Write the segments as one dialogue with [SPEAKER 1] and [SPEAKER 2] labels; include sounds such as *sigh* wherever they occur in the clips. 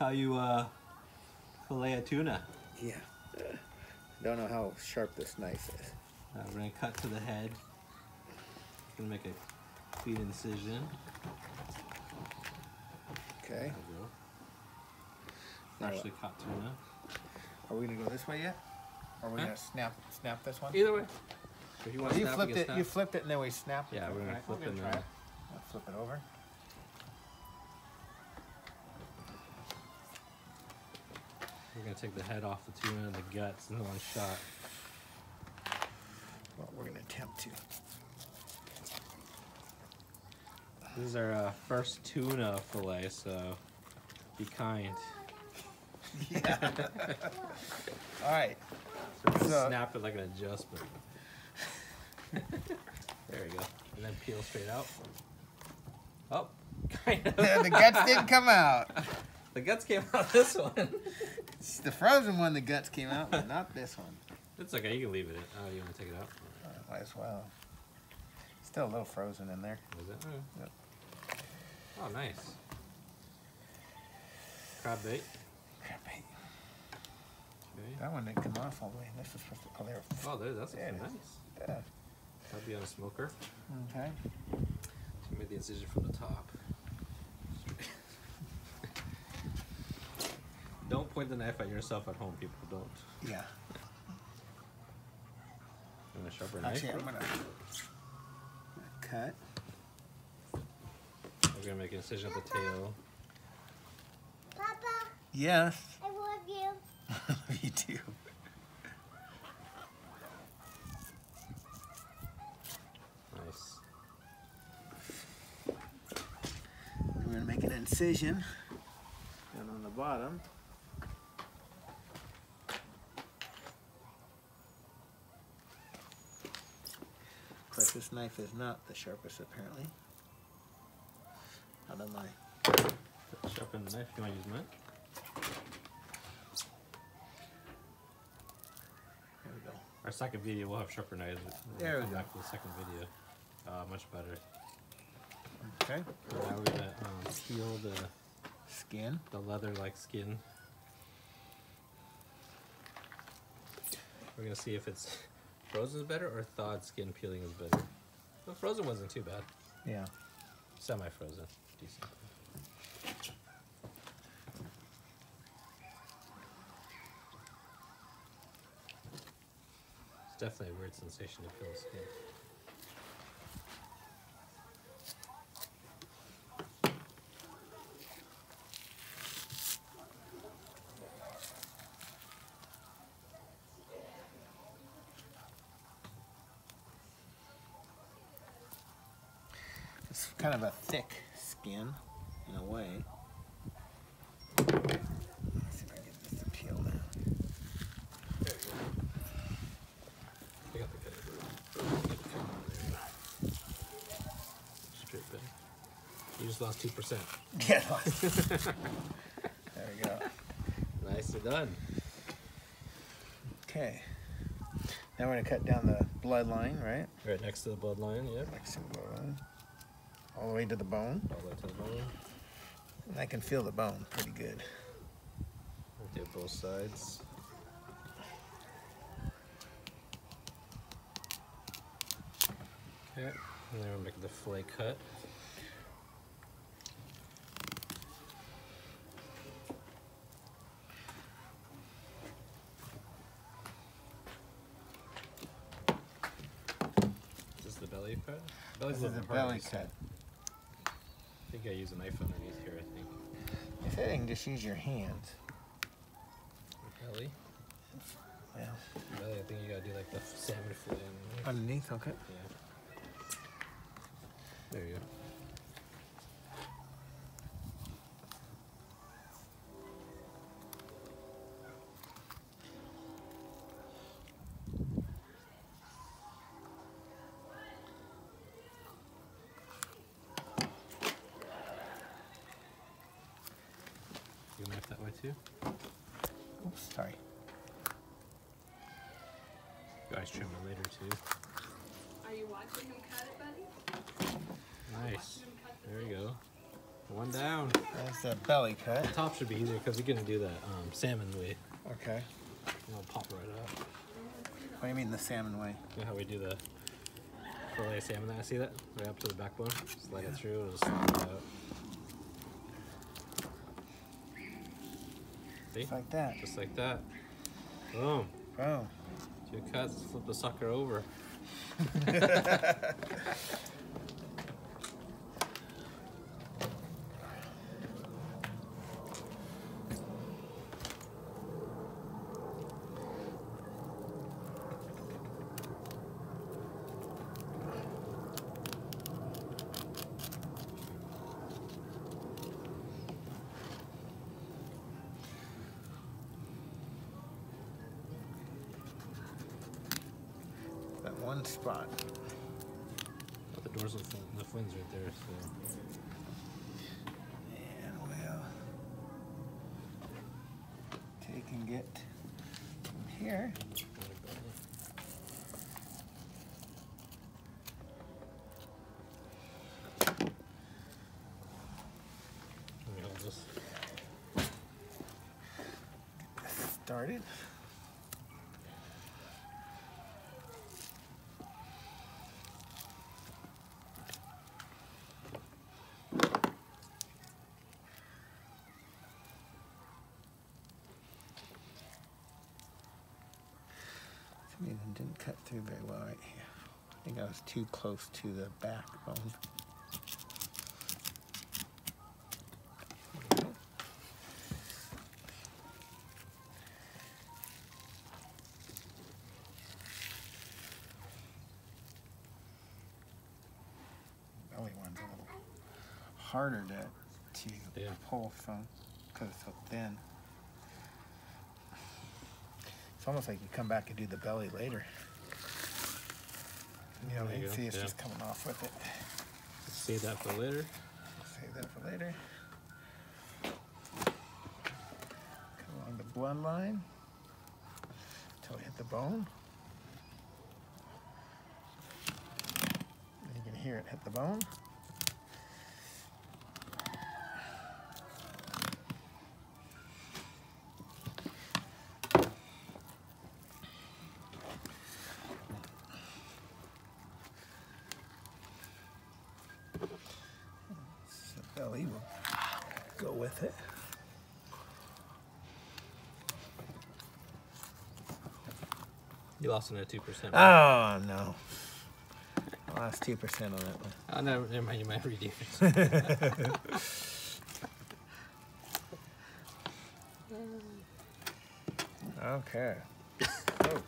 [SPEAKER 1] how you uh, fillet a tuna.
[SPEAKER 2] Yeah. Don't know how sharp this knife is.
[SPEAKER 1] Uh, we're gonna cut to the head. Gonna make a clean incision.
[SPEAKER 2] Okay.
[SPEAKER 1] There we go. Freshly caught tuna.
[SPEAKER 2] Are we gonna go this way yet? Or are we
[SPEAKER 1] Huh?
[SPEAKER 2] gonna snap snap this one?
[SPEAKER 1] Either way. If you want
[SPEAKER 2] you
[SPEAKER 1] snap, we
[SPEAKER 2] flipped it.
[SPEAKER 1] snap.
[SPEAKER 2] You flipped it, and then we snapped.
[SPEAKER 1] Yeah,
[SPEAKER 2] it.
[SPEAKER 1] we're gonna
[SPEAKER 2] Alright,
[SPEAKER 1] flip
[SPEAKER 2] we're
[SPEAKER 1] it
[SPEAKER 2] gonna
[SPEAKER 1] now.
[SPEAKER 2] try it. Flip it over.
[SPEAKER 1] We're gonna take the head off the tuna and the guts in one shot.
[SPEAKER 2] Well, we're gonna attempt to.
[SPEAKER 1] This is our uh, first tuna fillet, so be kind.
[SPEAKER 2] Yeah. *laughs* All right.
[SPEAKER 1] So we're gonna
[SPEAKER 2] So-
[SPEAKER 1] snap it like an adjustment. *laughs* there we go. And then peel straight out. Oh, *laughs* kind of.
[SPEAKER 2] the guts didn't come out.
[SPEAKER 1] The guts came out this one.
[SPEAKER 2] It's the frozen one. The guts came out, but not this one.
[SPEAKER 1] It's okay, you can leave it in. Oh, you want to take it out?
[SPEAKER 2] Uh, might as well. Still a little frozen in there.
[SPEAKER 1] Is it? Oh.
[SPEAKER 2] Yep.
[SPEAKER 1] oh, nice. Crab bait.
[SPEAKER 2] Crab bait.
[SPEAKER 1] Okay.
[SPEAKER 2] That one didn't come off all the way. This was supposed to. Oh, there.
[SPEAKER 1] Oh, there, that's
[SPEAKER 2] There it
[SPEAKER 1] nice.
[SPEAKER 2] is. Yeah.
[SPEAKER 1] That'd be on a smoker.
[SPEAKER 2] Okay.
[SPEAKER 1] So made the incision from the top. Don't point the knife at yourself at home, people. Don't.
[SPEAKER 2] Yeah.
[SPEAKER 1] You want a sharper knife?
[SPEAKER 2] Actually, I'm gonna cut.
[SPEAKER 1] We're gonna make an incision at the tail.
[SPEAKER 3] Papa,
[SPEAKER 2] Yes.
[SPEAKER 3] I love you. *laughs*
[SPEAKER 2] I love you too.
[SPEAKER 1] Nice.
[SPEAKER 2] We're gonna make an incision. And on the bottom. This knife is not the sharpest, apparently. Out of my.
[SPEAKER 1] Sharpen the knife. You want to use mine?
[SPEAKER 2] There we go.
[SPEAKER 1] Our second video will have sharper knives. We'll
[SPEAKER 2] There we
[SPEAKER 1] come
[SPEAKER 2] go.
[SPEAKER 1] back to the second video. Uh, much better.
[SPEAKER 2] Okay.
[SPEAKER 1] Now we're gonna um, peel the
[SPEAKER 2] Skin.
[SPEAKER 1] the leather-like skin. We're gonna see if it's frozen is better or thawed skin peeling is better. The frozen wasn't too bad.
[SPEAKER 2] Yeah.
[SPEAKER 1] Semi-frozen, decent. It's definitely a weird sensation to peel skin.
[SPEAKER 2] It's kind of a thick skin, in a way. Let's see if I can get this to peel down.
[SPEAKER 1] I got the cutter. Straight bend. You just lost two percent. *laughs*
[SPEAKER 2] Yeah. there we go.
[SPEAKER 1] Nicely done.
[SPEAKER 2] Okay. Now we're gonna cut down the bloodline, right?
[SPEAKER 1] Right next to the bloodline. Yep.
[SPEAKER 2] Next to the bloodline. All the way to the bone.
[SPEAKER 1] All the way to the bone.
[SPEAKER 2] And I can feel the bone pretty good.
[SPEAKER 1] Get both sides. Okay, and then we'll make the fillet cut. Is this the belly cut? Belly's
[SPEAKER 2] This is a belly cut.
[SPEAKER 1] Set. I think I use a knife underneath here, I think.
[SPEAKER 2] If anything, just use your hands.
[SPEAKER 1] Belly?
[SPEAKER 2] Yeah.
[SPEAKER 1] Belly, I think you gotta do like the salmon fillet. underneath.
[SPEAKER 2] Underneath, okay.
[SPEAKER 1] Yeah. There you go. Too?
[SPEAKER 2] Oops, sorry.
[SPEAKER 1] Guys trim it later too.
[SPEAKER 4] Are you watching him cut it, buddy?
[SPEAKER 1] Nice.
[SPEAKER 4] Watching him cut the
[SPEAKER 1] There you go.
[SPEAKER 5] One down.
[SPEAKER 2] That's the belly cut.
[SPEAKER 1] Top should be easier because you're gonna do the um, salmon way.
[SPEAKER 2] Okay.
[SPEAKER 1] And it'll pop right up.
[SPEAKER 2] What do you mean the salmon way?
[SPEAKER 1] You know how we do the fillet of salmon? That see that right up to the backbone. Slide it through. It'll slide out. See,
[SPEAKER 2] Just like that.
[SPEAKER 1] just like that. Boom.
[SPEAKER 2] Boom.
[SPEAKER 1] Two cuts. Flip the sucker over. *laughs* *laughs*
[SPEAKER 2] That one spot.
[SPEAKER 1] But the doors of the, the fins right there. So
[SPEAKER 2] And we'll take and get from here. Started. It didn't cut through very well right here. I think I was too close to the backbone. belly one's a little harder to, to
[SPEAKER 1] Yeah.
[SPEAKER 2] pull from because it's so thin. It's almost like you come back and do the belly later. You know,
[SPEAKER 1] There you go,
[SPEAKER 2] see it's
[SPEAKER 1] yeah.
[SPEAKER 2] just coming off with it.
[SPEAKER 1] Save that for later.
[SPEAKER 2] Save that for later. Come along the bloodline until we hit the bone. And you can hear it hit the bone. With it.
[SPEAKER 1] You lost another two percent.
[SPEAKER 2] Oh no. I lost two percent on that one.
[SPEAKER 1] Oh, never, never mind. You might it. *laughs*
[SPEAKER 2] Okay. Oh.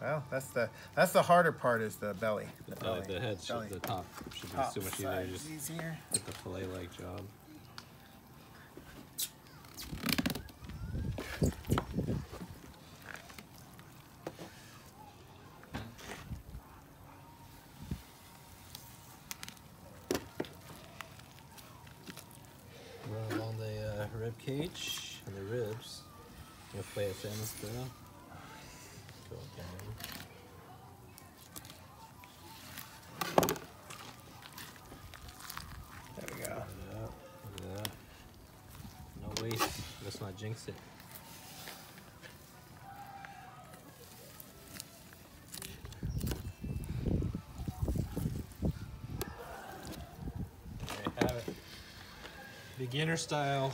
[SPEAKER 2] Well, that's the that's the harder part is the belly. The
[SPEAKER 1] Uh, the head,
[SPEAKER 2] belly.
[SPEAKER 1] should, the top should be
[SPEAKER 2] Top
[SPEAKER 1] so much easier. Just
[SPEAKER 2] easier.
[SPEAKER 1] get the fillet-like job.
[SPEAKER 2] There we go.
[SPEAKER 1] Look at that. No waste. Let's not jinx it. There you have it. Beginner style.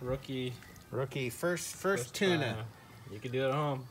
[SPEAKER 1] Rookie.
[SPEAKER 2] Rookie first first,
[SPEAKER 1] first
[SPEAKER 2] tuna.
[SPEAKER 1] time. You can do it at home.